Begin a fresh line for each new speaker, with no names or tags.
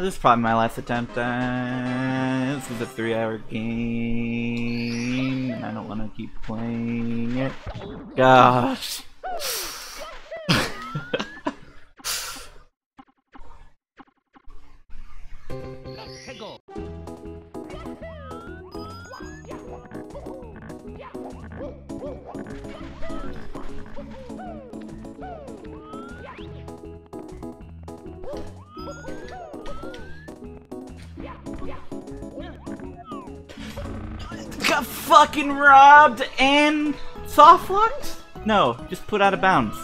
This is probably my last attempt. Uh, this is a three-hour game, and I don't want to keep playing it. Gosh. got fucking robbed and soft locked? No, just put out of bounds.